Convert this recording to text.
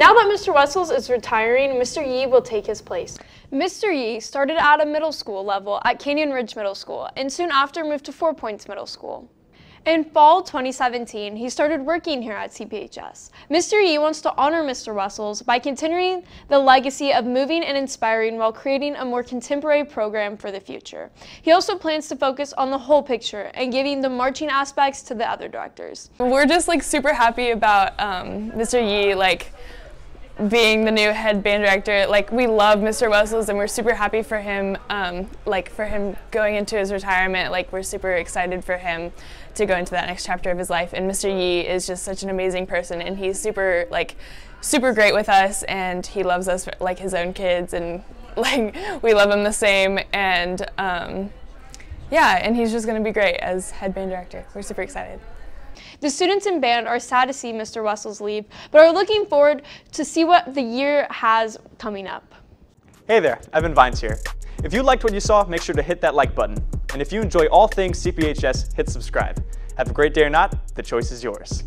Now that Mr. Wessels is retiring, Mr. Yee will take his place. Mr. Yee started at a middle school level at Canyon Ridge Middle School and soon after moved to Four Points Middle School. In fall 2017, he started working here at CPHS. Mr. Yee wants to honor Mr. Wessels by continuing the legacy of moving and inspiring while creating a more contemporary program for the future. He also plans to focus on the whole picture and giving the marching aspects to the other directors. We're just like super happy about um, Mr. Yee like being the new head band director, like we love Mr. Wessels and we're super happy for him, um, like for him going into his retirement. Like we're super excited for him to go into that next chapter of his life. And Mr. Yee is just such an amazing person, and he's super like super great with us, and he loves us like his own kids, and like we love him the same. And um, yeah, and he's just to be great as head band director. We're super excited. The students in band are sad to see Mr. Wessels leave, but are looking forward to see what the year has coming up. Hey there, Evan Vines here. If you liked what you saw, make sure to hit that like button. And if you enjoy all things CPHS, hit subscribe. Have a great day or not, the choice is yours.